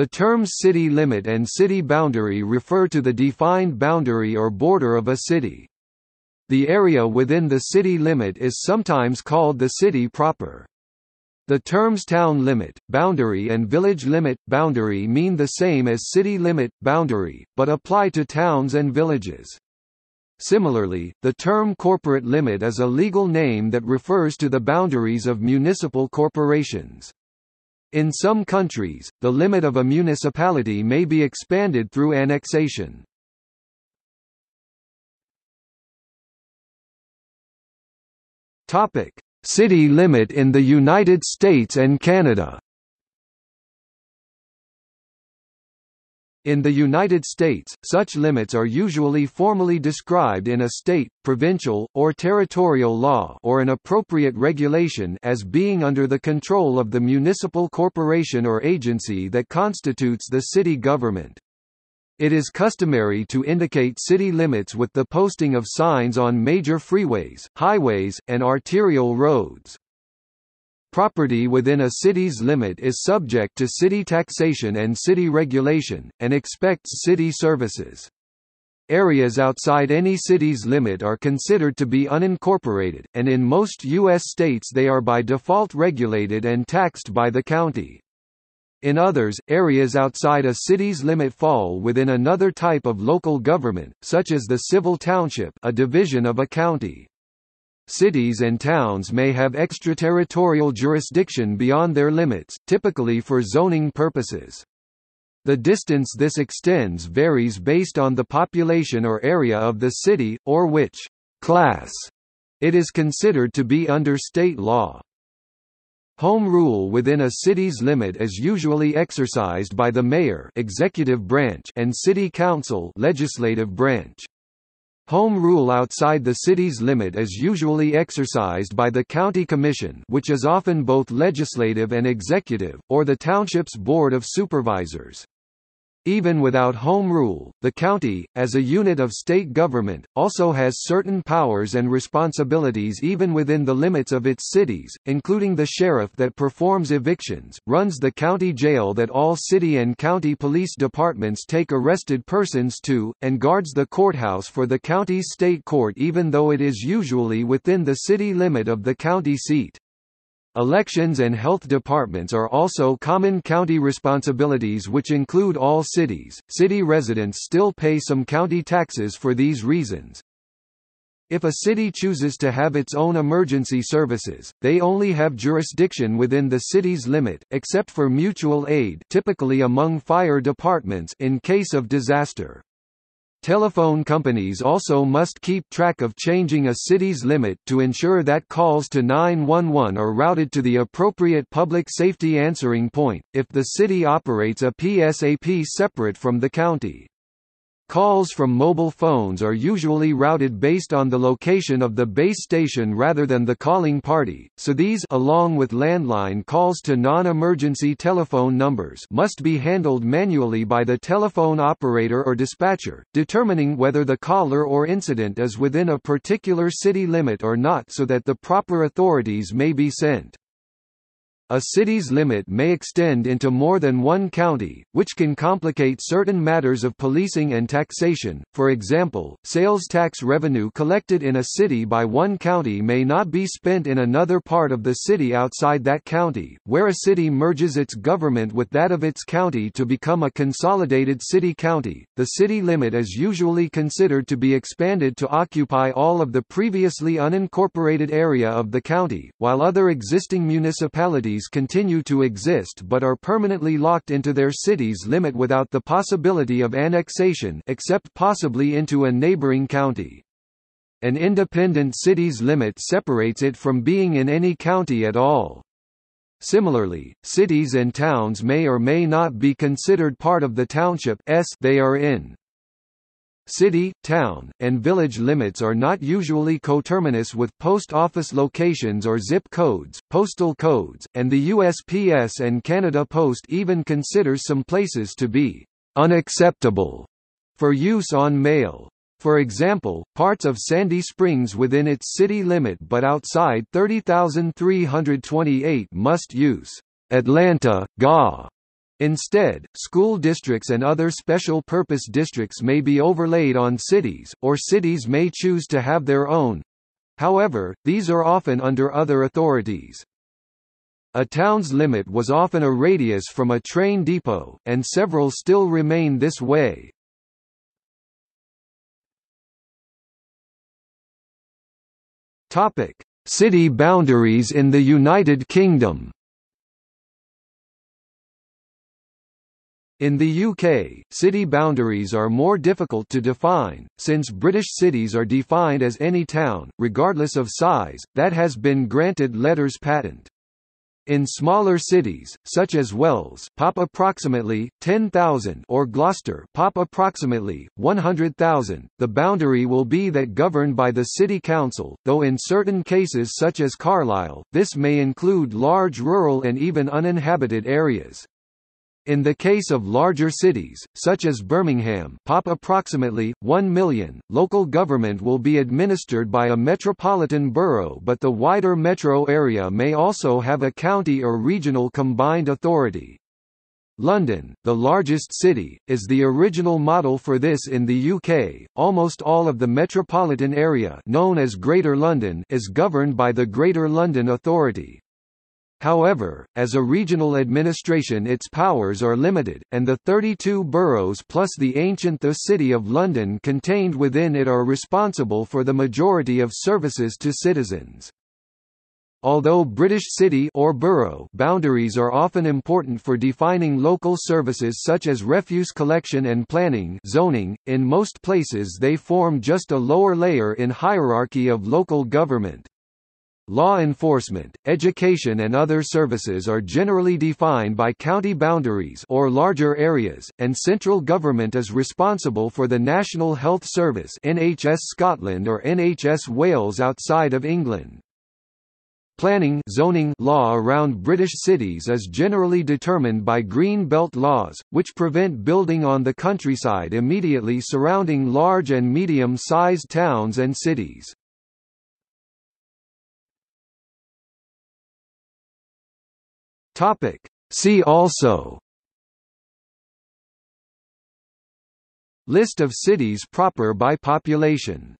The terms city limit and city boundary refer to the defined boundary or border of a city. The area within the city limit is sometimes called the city proper. The terms town limit, boundary and village limit, boundary mean the same as city limit, boundary, but apply to towns and villages. Similarly, the term corporate limit is a legal name that refers to the boundaries of municipal corporations. In some countries, the limit of a municipality may be expanded through annexation. Topic: City limit in the United States and Canada. In the United States, such limits are usually formally described in a state, provincial, or territorial law or an appropriate regulation as being under the control of the municipal corporation or agency that constitutes the city government. It is customary to indicate city limits with the posting of signs on major freeways, highways, and arterial roads. Property within a city's limit is subject to city taxation and city regulation, and expects city services. Areas outside any city's limit are considered to be unincorporated, and in most U.S. states they are by default regulated and taxed by the county. In others, areas outside a city's limit fall within another type of local government, such as the civil township a division of a county. Cities and towns may have extraterritorial jurisdiction beyond their limits, typically for zoning purposes. The distance this extends varies based on the population or area of the city, or which class it is considered to be under state law. Home rule within a city's limit is usually exercised by the mayor executive branch and city council legislative branch. Home rule outside the city's limit is usually exercised by the county commission which is often both legislative and executive, or the township's board of supervisors. Even without home rule, the county, as a unit of state government, also has certain powers and responsibilities even within the limits of its cities, including the sheriff that performs evictions, runs the county jail that all city and county police departments take arrested persons to, and guards the courthouse for the county's state court even though it is usually within the city limit of the county seat. Elections and health departments are also common county responsibilities which include all cities. City residents still pay some county taxes for these reasons. If a city chooses to have its own emergency services, they only have jurisdiction within the city's limit, except for mutual aid typically among fire departments in case of disaster. Telephone companies also must keep track of changing a city's limit to ensure that calls to 911 are routed to the appropriate public safety answering point, if the city operates a PSAP separate from the county. Calls from mobile phones are usually routed based on the location of the base station rather than the calling party, so these along with landline calls to non-emergency telephone numbers must be handled manually by the telephone operator or dispatcher, determining whether the caller or incident is within a particular city limit or not so that the proper authorities may be sent. A city's limit may extend into more than one county, which can complicate certain matters of policing and taxation. For example, sales tax revenue collected in a city by one county may not be spent in another part of the city outside that county, where a city merges its government with that of its county to become a consolidated city-county. The city limit is usually considered to be expanded to occupy all of the previously unincorporated area of the county, while other existing municipalities continue to exist but are permanently locked into their city's limit without the possibility of annexation except possibly into a neighboring county. An independent city's limit separates it from being in any county at all. Similarly, cities and towns may or may not be considered part of the township s they are in. City, town, and village limits are not usually coterminous with post office locations or zip codes, postal codes, and the USPS and Canada Post even consider some places to be unacceptable for use on mail. For example, parts of Sandy Springs within its city limit but outside 30,328 must use Atlanta, GA Instead, school districts and other special purpose districts may be overlaid on cities, or cities may choose to have their own. However, these are often under other authorities. A town's limit was often a radius from a train depot, and several still remain this way. City boundaries in the United Kingdom. In the UK, city boundaries are more difficult to define, since British cities are defined as any town, regardless of size, that has been granted letters patent. In smaller cities, such as Wells pop approximately, 10,000 or Gloucester pop approximately, 100,000, the boundary will be that governed by the city council, though in certain cases such as Carlisle, this may include large rural and even uninhabited areas. In the case of larger cities, such as Birmingham pop approximately, 1 million, local government will be administered by a metropolitan borough but the wider metro area may also have a county or regional combined authority. London, the largest city, is the original model for this in the UK. Almost all of the metropolitan area known as Greater London is governed by the Greater London Authority. However, as a regional administration its powers are limited, and the 32 boroughs plus the ancient The City of London contained within it are responsible for the majority of services to citizens. Although British city or borough boundaries are often important for defining local services such as refuse collection and planning zoning, in most places they form just a lower layer in hierarchy of local government. Law enforcement, education and other services are generally defined by county boundaries or larger areas, and central government is responsible for the National Health Service NHS Scotland or NHS Wales outside of England. Planning zoning law around British cities is generally determined by Green Belt laws, which prevent building on the countryside immediately surrounding large and medium-sized towns and cities. Topic. See also List of cities proper by population